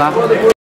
tá?